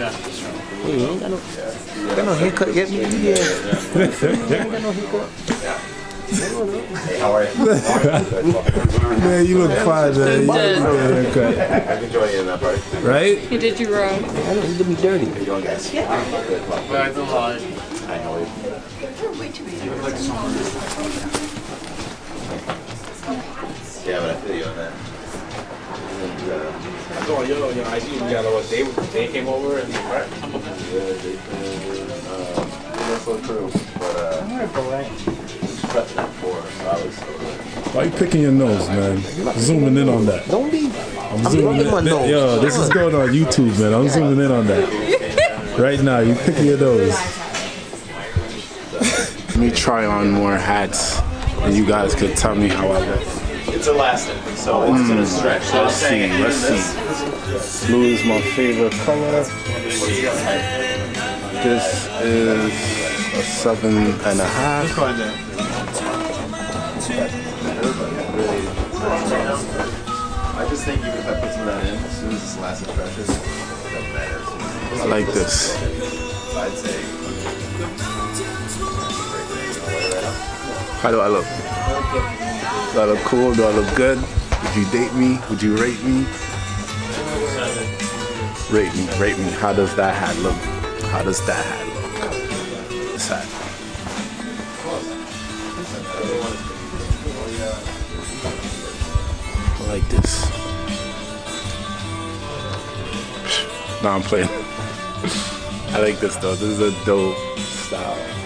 Yeah. Hey, you ain't got no, got no haircut yet, man. Yeah. you ain't got no haircut. Man, you look fine, man. You look good haircut. I can join you in that party. Right? He did you wrong. I don't need to be dirty. How you doing, guys? Back to life. Hi, how are you? Yeah, but I feel you on that. And, uh, I saw you on your IG. You got a they they came over and right. yeah, they, uh, that's so true. But, uh, precedent for solid, so, uh, Why you picking your nose, man? Zooming in on that. Don't be. I'm I'm zooming rubbing my nose. Yo, this is going on YouTube, man. I'm zooming in on that. Right now, you picking your nose. Let me try on more hats, and you guys could tell me how I look. It's elastic, so it's gonna hmm. stretch. So Let's see, let's see. Blue is my favorite color. This is a seven and a half. I just think even if I put some of that in, as soon as this elastic stretches, it doesn't matter. I like this. I'd say. How do I look? Do I look cool? Do I look good? Would you date me? Would you rate me? Rate me, rate me. How does that hat look? How does that hat look? This hat. I like this. Nah, I'm playing. I like this though. This is a dope style.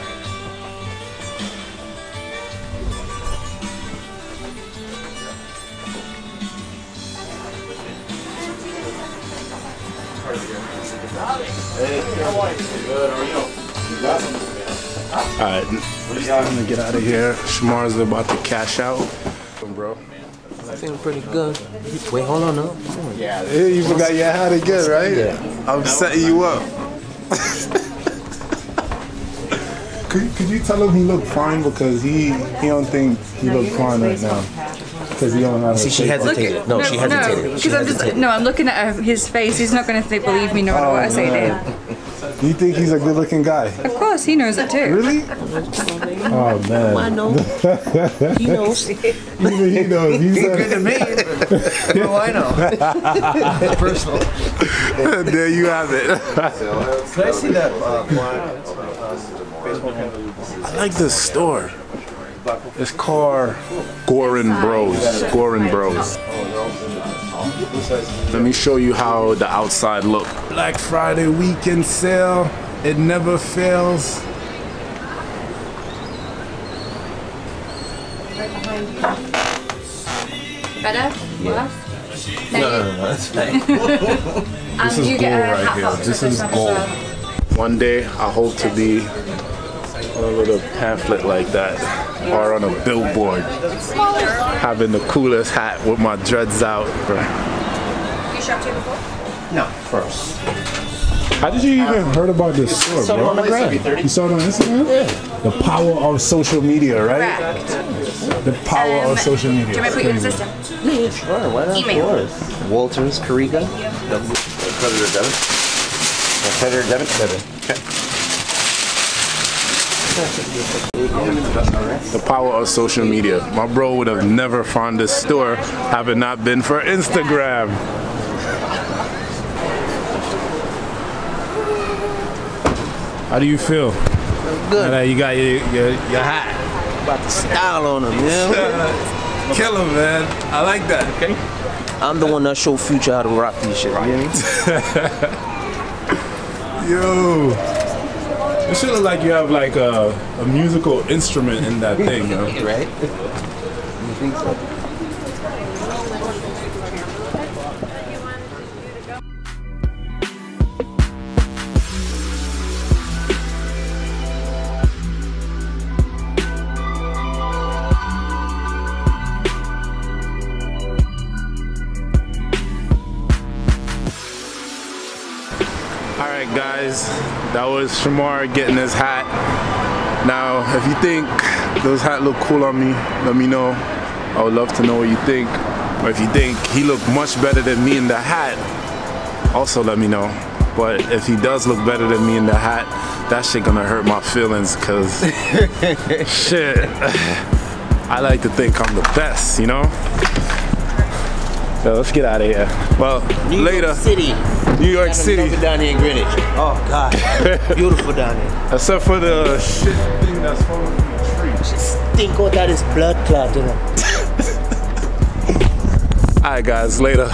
Alright, it's gonna get out of here. Shamar's about to cash out. Bro. I feel pretty good. Wait, hold on now. Yeah, you forgot your hat again, right? Yeah. I'm setting you up. could, could you tell him he looked fine because he he don't think he looked fine right now because he don't have. See, a she shape. hesitated. No, she hesitated. No, She because I'm just no. I'm looking at his face. He's not going to believe me no matter what I say to him. You think he's a good-looking guy? Of course, he knows it too. Really? Oh man. I know. He knows. Even he knows. He good to me. what do I know? Personal. there you have it. Can I see that? Uh, uh, I like this store. It's called Goorin Bros. Goorin Bros. Let me show you how the outside look. Black Friday weekend sale. It never fails. Better? Worse? No, no, no, no, that's fine. And is gold right here. This is gold. One day I hope to be on a little pamphlet like that or on a billboard having the coolest hat with my dreads out. You shopped here before? No, first. How did you even heard about this store, Saw bro? on. You saw it on Instagram? Yeah. The power of social media, right? Correct. The power Um, of social media. Do you want me to put you in the Crazy. system? Yeah, sure. Why not? Email. Of course. Walters, Kariga. Creditor debit? Predator, debit, debit. The power of social media. My bro would have never found this store had it not been for Instagram. How do you feel? Good. Now you got your, your, your hat. About the style on him, yeah. Kill him, man. I like that. Okay. I'm the one that showed Future how to rock these shit. You hear me? Yo. It should look like you have like a, a musical instrument in that thing, yo. Right? You think so? All right, guys, that was Shamar getting his hat. Now, if you think those hat look cool on me, let me know. I would love to know what you think. Or if you think he looked much better than me in the hat, also let me know. But if he does look better than me in the hat, that shit gonna hurt my feelings, cause shit, I like to think I'm the best, you know? So let's get out of here. Well, New later. York City. New York Haven't City. been down here in Greenwich. Oh God, beautiful down here. Except for the shit thing that's falling from the tree. Think all that is blood clot, you know. Alright guys, later.